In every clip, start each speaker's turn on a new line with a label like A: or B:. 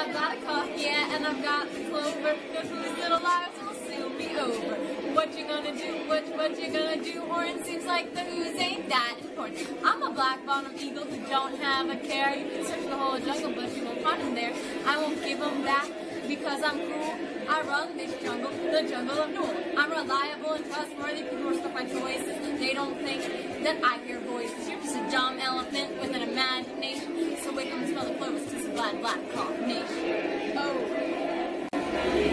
A: I've got a cough, yeah, and I've got the clover. Food's little lives will soon be over. What you gonna do? What what you gonna do? Or it seems like the who's ain't that important. I'm a black bottom eagle who don't have a care. You can search the whole jungle, but you won't find him there. I won't give him back because I'm cool. I run this jungle, the jungle of Nool. I'm reliable and trustworthy. People respect my choices. They don't think that I hear voices. You're just a dumb elephant with an imagination. So wake up and smell the clovers to some black black combination.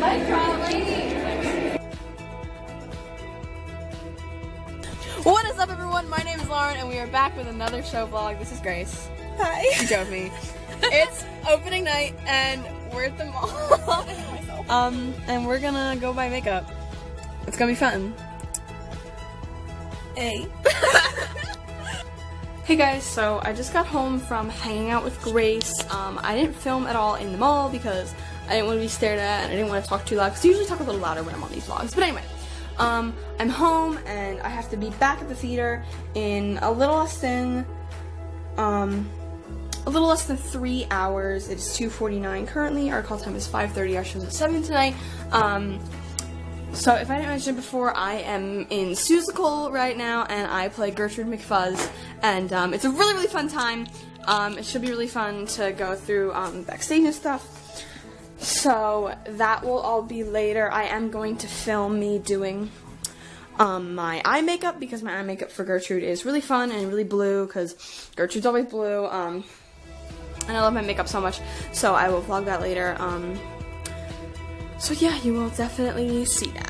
B: What is up, everyone? My name is Lauren, and we are back with another show vlog. This is Grace.
C: Hi.
B: You drove me. it's opening night, and we're at the mall. um, and we're gonna go buy makeup. It's gonna be fun.
C: Hey.
B: Hey guys, so I just got home from hanging out with Grace. Um, I didn't film at all in the mall because I didn't want to be stared at and I didn't want to talk too loud because I usually talk a little louder when I'm on these vlogs. But anyway, um, I'm home and I have to be back at the theater in a little less than, um, a little less than three hours. It is 2.49 currently. Our call time is 5.30. Our show's at 7 tonight. Um, so if I didn't mention it before, I am in Seussical right now, and I play Gertrude McFuzz, and um, it's a really, really fun time. Um, it should be really fun to go through um, backstage and stuff. So that will all be later. I am going to film me doing um, my eye makeup because my eye makeup for Gertrude is really fun and really blue because Gertrude's always blue. Um, and I love my makeup so much, so I will vlog that later. Um, so yeah, you will definitely see that.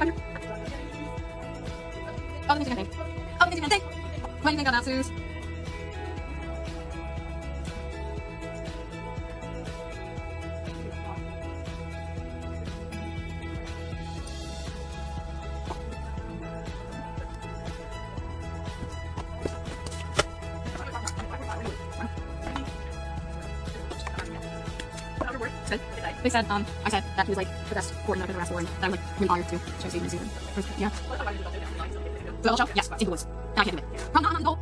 B: I'm here. Oh, the music thing. Oh, the music thing. What do you think that, Suze? They said, um, like the best coordinator for the rest of the that I'm like really honored to show Steve New Zealand. Yeah. The show? Yes, Steve Woods. No, I can't do it. Come on, go.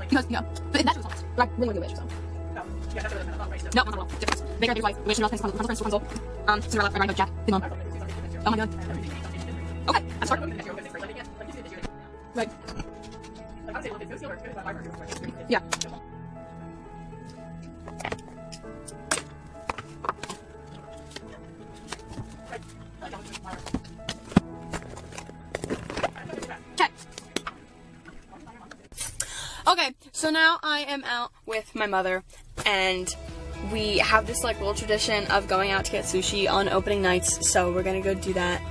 B: Because, you know, but that was honest. But I really want to wish, so. No, not at all. Difference. Bigger, big wife, wish, all things, console, friends, console. Um, Cinderella, Red Jack, Big Mom. Oh my god. Okay, that's start. Right. Yeah. So now I am out with my mother, and we have this like little tradition of going out to get sushi on opening nights. So we're gonna go do that,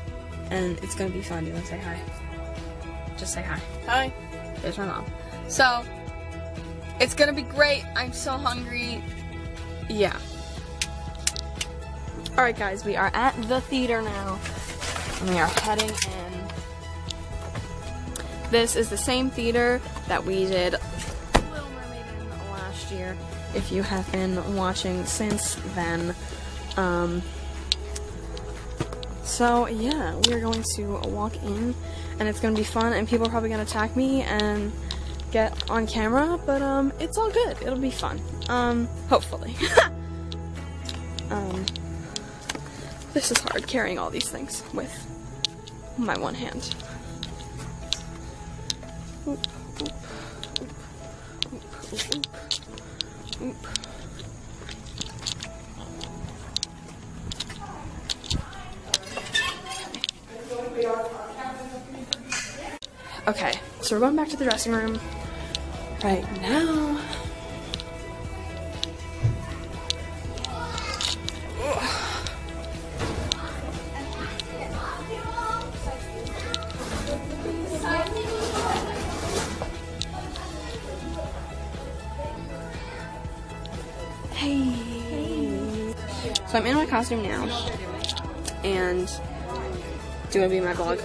B: and it's gonna be fun. Do you want to say hi? Just say hi. Hi. There's my mom. So it's gonna be great. I'm so hungry. Yeah. All right, guys, we are at the theater now, and we are heading in. This is the same theater that we did year. If you have been watching since then, um, so yeah, we are going to walk in, and it's gonna be fun, and people are probably gonna attack me and get on camera, but um, it's all good. It'll be fun. Um, hopefully. um, this is hard carrying all these things with my one hand. Oop, oop, oop, oop. Okay, so we're going back to the dressing room right now. So I'm in my costume now, and do you want to be in my vlog?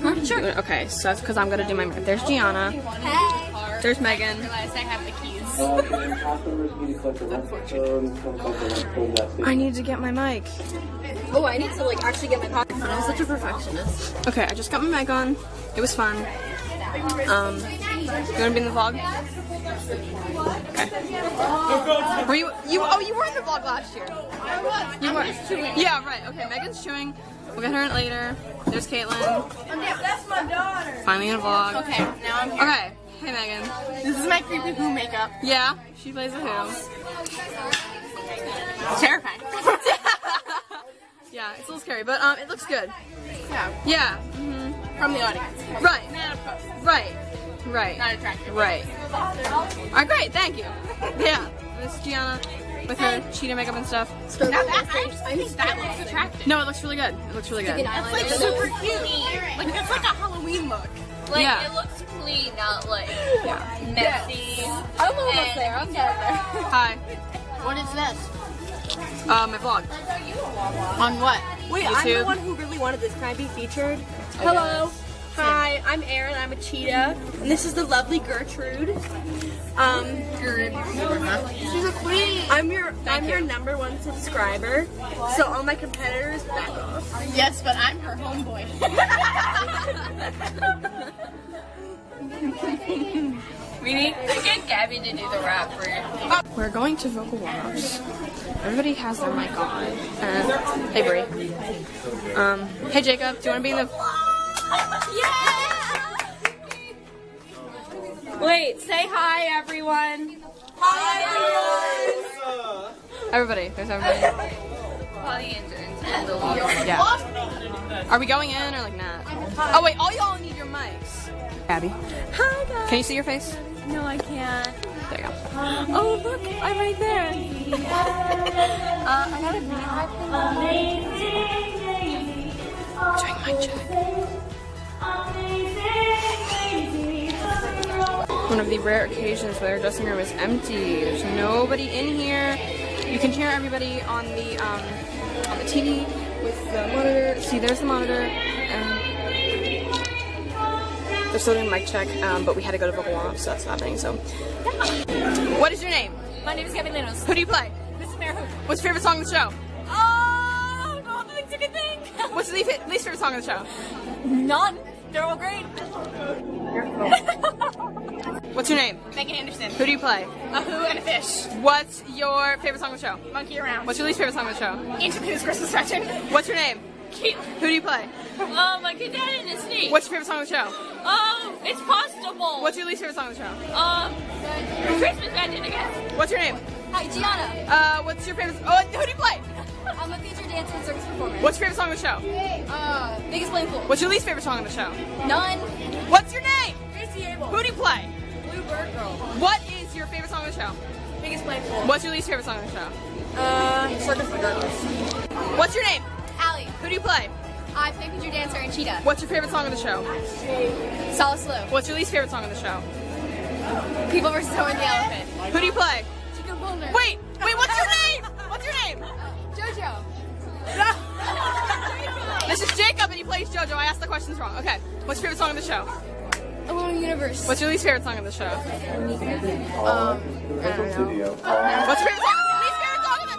B: Huh? Sure. Okay, so that's because I'm gonna do my. There's Gianna.
A: Hey.
B: There's Megan.
A: Realize I have the keys.
B: I need to get my mic.
A: Oh, I need to like actually get my pocket phone. I'm such a perfectionist.
B: Okay, I just got my mic on. It was fun. Um, you wanna be in the vlog? Okay. Were you you? Oh, you were in the vlog last year.
A: I was.
B: You were. Yeah, right. Okay, Megan's chewing. We'll get her in later. There's Caitlin.
A: That's my daughter.
B: Finally in a vlog.
A: Okay, now I'm here.
B: Okay. Hey, Megan.
A: This is my creepy Who makeup.
B: Yeah, she plays a Who.
A: Terrifying.
B: yeah, it's a little scary, but um, it looks good.
A: yeah.
B: Yeah. hmm
A: From the audience.
B: Right.
A: Not a post.
B: Right. Right.
A: Not attractive.
B: Right. Alright, great, thank you. Yeah, this is Gianna with her cheetah makeup and stuff.
A: Now that, I, I think that looks attractive.
B: No, it looks really good. It looks really good.
A: It's like super cute. Like it's like a Halloween look.
C: Like
B: Yeah.
C: it looks clean, not like
B: Yeah.
C: messy.
A: I'm almost
C: And-
A: there. I'm getting there.
B: Hi.
A: What is this?
B: Uh, my vlog.
A: On what?
D: Wait, I'm the one who really wanted this. Can I be featured? Hello. Hi, I'm Erin. I'm a cheetah, and this is the lovely Gertrude. Um,
A: She's a queen.
D: I'm your I'm your number one subscriber. So all my competitors back off.
A: Yes, but I'm her homeboy.
C: We need to get Gabby to do the rap for
B: We're going to vocal warm-ups. Everybody has their mic on. Uh, hey, Brie. Um, hey, Jacob. Do you want to be in the...
D: Wait, say hi, everyone. Hi.
B: Everybody. There's everybody.
C: all the interns and the leaders.
B: Yeah. Are we going in or like not? Oh, wait. All y'all need your mics. Abby.
D: Hi, guys.
B: Can you see your face?
D: No, I can't.
B: There you go.
D: Oh, look, I'm right there.
A: Uh, I gotta be
B: Doing my check. One of the rare occasions where our dressing room is empty. There's nobody in here. You can hear everybody on the um, on the TV with the monitor. See, there's the monitor. Um, they're still doing mic check, um, but we had to go to warm, so that's happening. So, what is your name?
A: My name is Gabby Lanos.
B: Who do you play?
A: This is Mayor.
B: What's your favorite song on the show?
A: Oh, no, the things you can think.
B: What's your least least favorite song on the show?
A: None. They're all great.
B: What's your name?
A: Megan Anderson.
B: Who do you play?
A: A who and a fish.
B: What's your favorite song on the show?
A: Monkey around.
B: What's your least favorite song on the show?
A: Into the Christmas Session.
B: What's your name?
A: Cute.
B: Who do you play?
C: Oh, my cadet in the snake.
B: What's your favorite song on the show?
C: Oh, it's possible.
B: What's your least favorite song on the show?
C: um Christmas Magic, I guess.
B: What's your name?
A: Hi, Gianna.
B: Uh, what's your favorite? Oh, who do you play?
A: I'm a featured dancer and circus performer.
B: What's your favorite song on the show?
A: Uh, biggest playing pool.
B: What's your least favorite song on the show?
A: None.
B: What's your name?
A: Gracie Abel.
B: Who do you play?
A: Blue Bird Girl.
B: What is your favorite song on the show?
A: Biggest pool.
B: What's your least favorite song on the show?
A: Uh, circus regardless.
B: What's your name?
A: Allie.
B: Who do you play?
A: I play featured dancer and cheetah.
B: What's your favorite song on the show?
A: Solla Sollew.
B: What's your least favorite song on the show?
A: People versus Horton the Elephant.
B: Who do you play?
A: Chico Boulder.
B: Wait, wait, what's your name? What's your name?
A: Jojo.
B: This is Jacob and he plays JoJo. I asked the questions wrong. Okay. What's your favorite song on the show?
A: Universe.
B: What's your least favorite song on the show?
A: Um, I don't know.
B: What's your favorite song? Least favorite song on the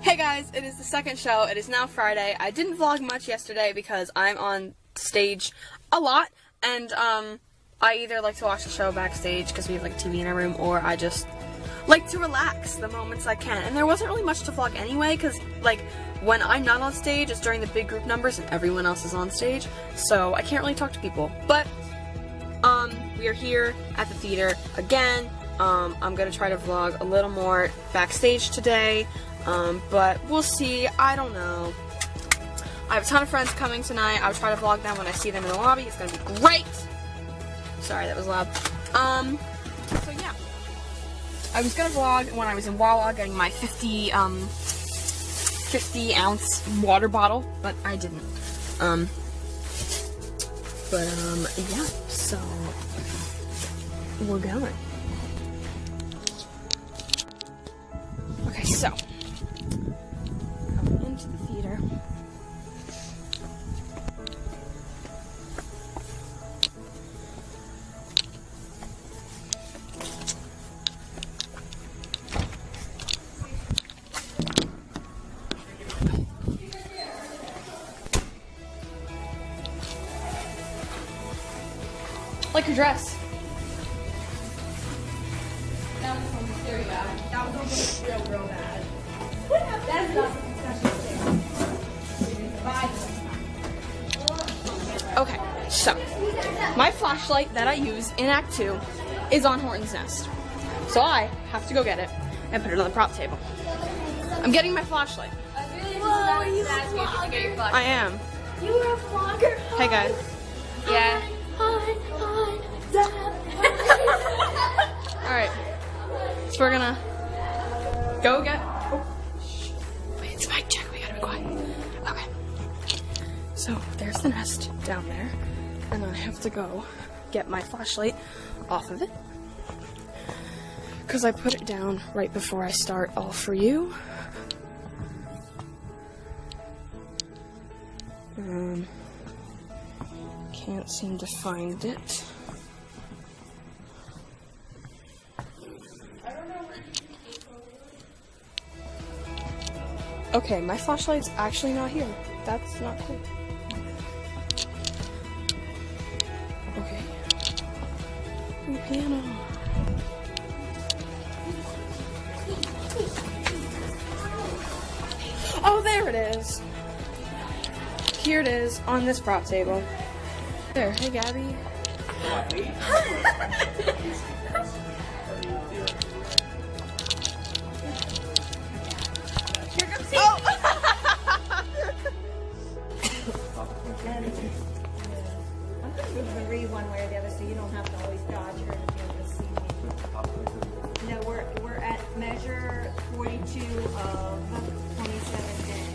B: Hey guys, it is the second show. It is now Friday. I didn't vlog much yesterday because I'm on stage a lot, and um, I either like to watch the show backstage because we have like TV in our room, or I just like to relax the moments I can. And there wasn't really much to vlog anyway, because like when I'm not on stage, it's during the big group numbers and everyone else is on stage, so I can't really talk to people. But um, we are here at the theater again. Um, I'm gonna try to vlog a little more backstage today, um, but we'll see. I don't know. I have a ton of friends coming tonight. I'll try to vlog them when I see them in the lobby. It's gonna be great. Sorry, that was loud. Um. I was gonna vlog when I was in Wawa getting my 50, um, 50 ounce water bottle, but I didn't. Um, but, um, yeah, so, we're going. Like your dress. that was real real bad Okay, so my flashlight that I use in Act 2 is on Horton's Nest. So I have to go get it and put it on the prop table. I'm getting my flashlight. I am.
A: You were a vlogger.
B: Hey guys.
C: Yeah.
B: Alright. So we're gonna go get. Oh. Wait, it's mic check. We gotta be quiet. Okay. So there's the nest down there. And I have to go get my flashlight off of it. Because I put it down right before I start All For You. Um, can't seem to find it. Okay, my flashlight's actually not here. That's not cool. Okay. Ooh, piano. Oh, there it is. Here it is on this prop table. There. Hey, Gabby.
E: so you don't have to always dodge her to be able to see me. No, we're, we're at measure forty-two of twenty-seven days.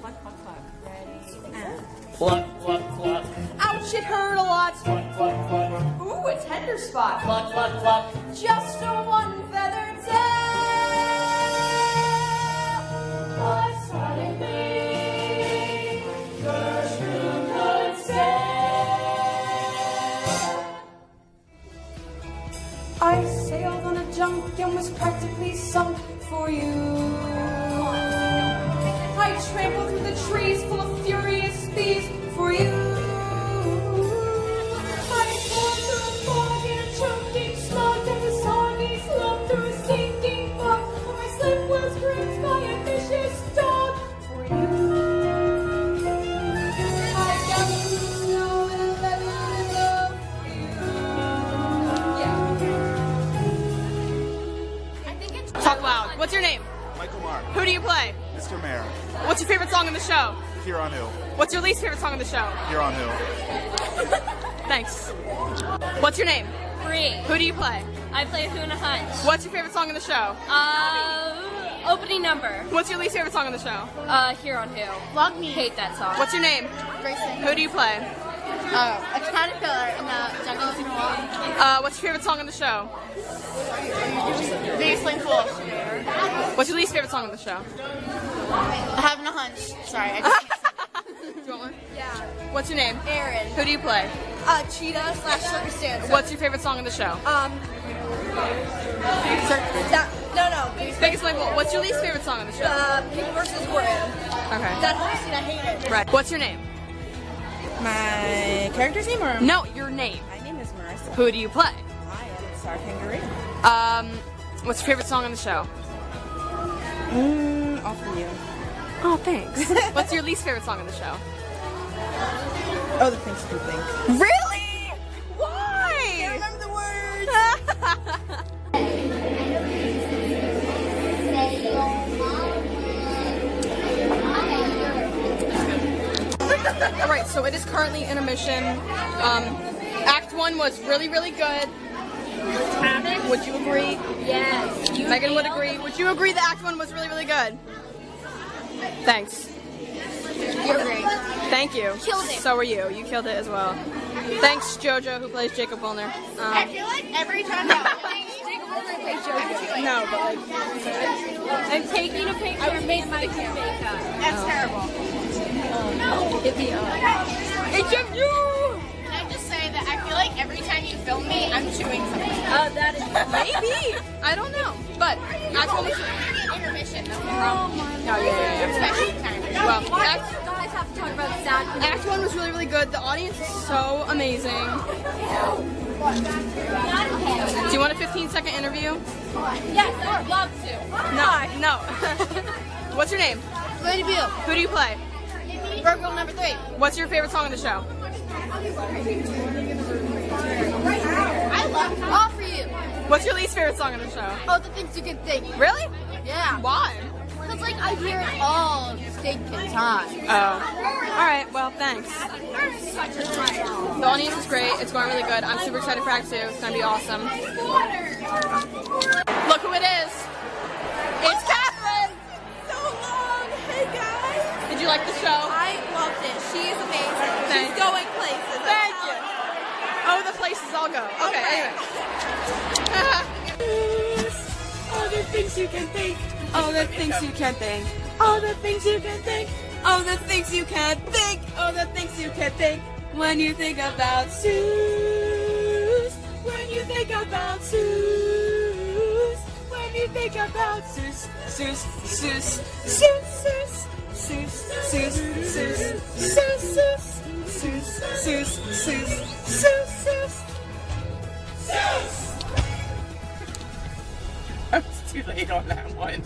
E: Cluck, cluck, cluck. Ready, and.
F: Cluck, cluck, cluck.
B: Ouch, it hurt a lot.
F: Cluck, cluck, cluck.
B: Ooh, a tender spot.
F: Cluck, cluck, cluck.
B: Just in the show?
G: Here on who?
B: Thanks. What's your name?
A: free.
B: Who do you play?
A: I play Hoona Hunch.
B: What's your favorite song in the show?
A: Uh, opening number.
B: What's your least favorite song in the show?
A: Uh, Here on Who. Vlog me. Hate that song.
B: What's your name?
A: Grayson?
B: Who do you play?
A: Uh, a caterpillar in the jungle super.
B: Uh, what's your favorite song in the show?
A: Biggest Blame Fool.
B: What's your least favorite song in the show?
A: Having a hunch. Sorry, I just
B: Do you want one? Yeah. What's your name?
A: Aaron.
B: Who do you play?
A: Uh, Cheetah slash circumstance.
B: What's your favorite song in the show?
A: Um. That, no, no.
B: Biggest label. What's your least favorite song in the show?
A: Uh, Pink versus Gordon.
B: Okay.
A: That whole scene, I hate it.
B: Right. What's your name?
H: My character's name or
B: No, your name.
H: my name is Marissa.
B: Who do you play?
H: I am Star Kangaroo.
B: Um, What's your favorite song on the show?
D: Mm, all for you.
B: Oh, thanks. What's your least favorite song on the show?
D: Oh, the things you think.
B: Really? Why?
D: remember the words.
B: All right, so it is currently intermission. Um, Act one was really, really good. Would you agree?
A: Yes. You
B: Megan would agree. Would you agree that Act one was really, really good? Thanks.
A: You're great.
B: Thank you.
A: Killed it.
B: So were you. You killed it as well. Thanks, JoJo, who plays Jacob Wilner. Um,
C: feel like every time Jacob Bullner plays JoJo.
B: no, but like,
A: I'm taking a picture of me and my makeup.
C: Uh, that's um, terrible.
A: Hit me up.
B: it's you.
C: Can I just say that I feel like every time you film me, I'm chewing something.
A: Oh, that is
B: Maybe. I don't know. But Act one was.
C: Intermission, oh that's the problem.
B: Oh, yeah, yeah, yeah. Well,
A: Why talk about sad
B: Act one was really, really good. The audience is so amazing. Do you want a 15 second interview?
A: Yes, I would love to.
B: No, no. What's your name?
C: Lady Beal,
B: Who do you play?
C: Virgo number three.
B: What's your favorite song on the show?
C: I love all for you.
B: What's your least favorite song on the show?
C: Oh, the things you can think.
B: Really?
C: Yeah.
B: Why?
C: Because like I hear it all stinking time.
B: Oh. All right. Well, thanks. The audience is great. It's going really good. I'm super excited for Act Two. It's gonna be awesome. Look who it is. It's Catherine.
D: So long. Hey guys.
B: Did you like the show?
D: I loved it. She is amazing.
B: Thank
D: She's going places.
B: Thank you. Oh, the places I'll go. Okay. Anyway.
D: All the things you can think. All the things you can think. All the things you can think. All the things you can think. All the things you can think. When you think about Suze. When you think about Suze. When you think about Suze. Suze. Suze. Suze. Suze. Suze. Suze. Suze. Suze. Suze. Suze. Suze. Suze. Suze.
G: I was too late on that one.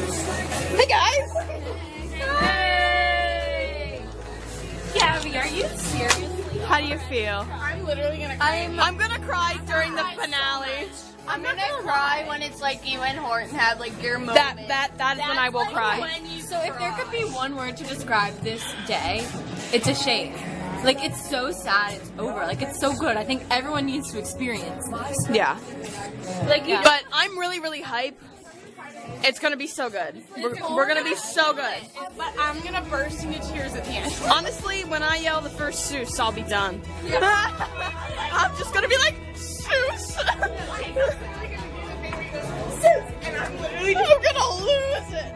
B: Hey guys.
A: Hey! Gabby, are you serious?
B: How do you feel?
C: I'm literally gonna cry.
B: I'm I'm gonna cry during the finale.
C: I'm gonna cry when it's like you and Horton have like your moment.
B: That that that is when I will cry.
A: So if there could be one word to describe this day, it's a shame. Like it's so sad it's over. Like it's so good. I think everyone needs to experience this.
B: Yeah.
A: Like you
B: But I'm really really hype. It's gonna be so good. We're, we're gonna be so good.
C: But I'm gonna burst into tears at the end.
B: Honestly, when I yell the first Seuss, I'll be done. I'm just gonna be like Seuss.
C: And I'm literally
B: gonna lose it.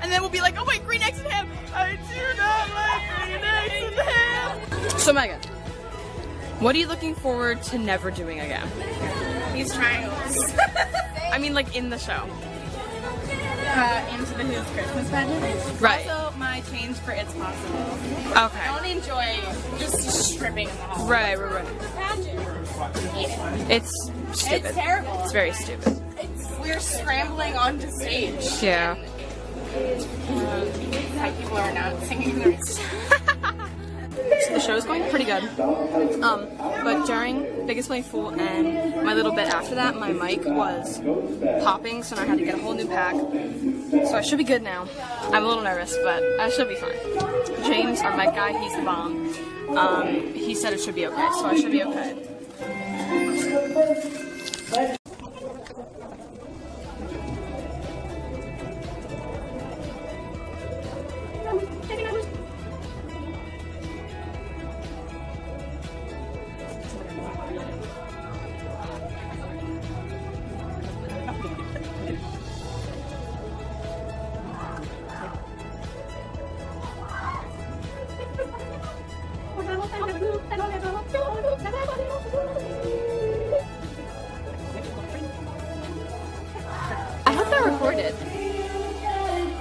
B: And then we'll be like, oh wait, green eggs and ham. I do not like green eggs and ham. So Megan, what are you looking forward to never doing again?
C: these triangles.
B: I mean, like in the show.
C: Uh, into the Who's Christmas pageant.
B: Right.
C: Also, my change for It's Possible.
B: Okay.
C: I don't enjoy just stripping in the hall.
B: Right, right, right.
C: Pageant.
B: It's stupid.
C: It's terrible.
B: It's very stupid.
C: It's, we're scrambling onto stage.
B: Yeah.
C: How people are not singing their
B: The show's going pretty good. Um, but during Biggest Blame Fool and my little bit after that, my mic was popping, so I had to get a whole new pack. So I should be good now. I'm a little nervous, but I should be fine. James, our mic guy, he's the bomb. Um, he said it should be okay, so I should be okay.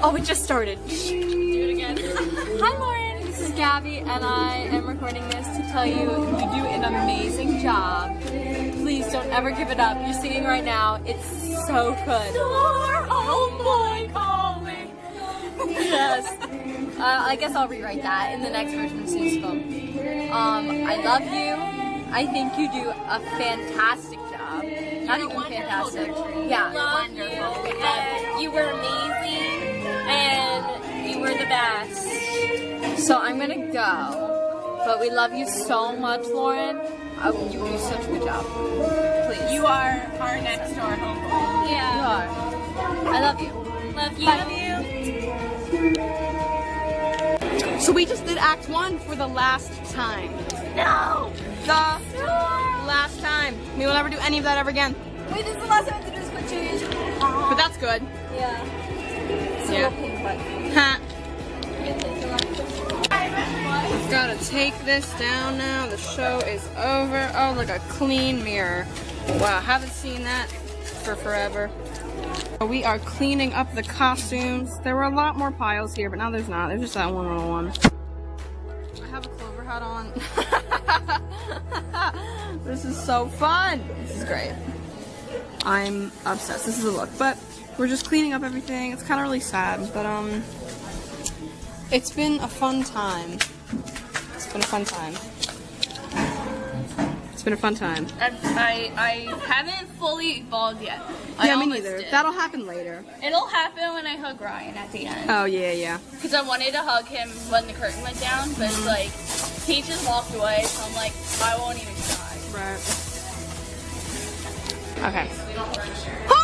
B: Oh, it just started. Do it again.
A: Hi Lauren, this is Gabby and I am recording this to tell you you do an amazing job. Please don't ever give it up. You're singing right now. It's so good. Oh yes. Uh, I guess I'll rewrite that in the next version of film. Um, I love you. I think you do a fantastic job. Not even fantastic. Yeah.
C: Wonderful. You were amazing, were the best.
A: So I'm gonna go, but we love you so much, Lauren. Uh, you do such a good job. Please.
C: You are our next door homeboy. Yeah.
A: You are. I love you.
C: Love you. Love you.
B: So we just did Act One for the last time.
C: No.
B: The last time. We will never do any of that ever again.
A: Wait, this is the last time to do this quick change.
B: But that's good.
A: Yeah.
B: Yeah. Ha. Gotta take this down now. The show is over. Oh, look, a clean mirror. Wow, haven't seen that for forever. We are cleaning up the costumes. There were a lot more piles here, but now there's not. There's just that one little one. I have a clover hat on. this is so fun. This is great. I'm obsessed. This is the look, but we're just cleaning up everything. It's kind of really sad, but um, it's been a fun time. It's been a fun time. It's been a fun time.
C: I, I, I haven't fully evolved yet. I
B: yeah, me neither.
C: did.
B: That'll happen later.
C: It'll happen when I hug Ryan at the end.
B: Oh yeah, yeah.
C: Because I wanted to hug him when the curtain went down, but it's like, he just walked away, so I'm like, I won't even try.
B: Right. Okay.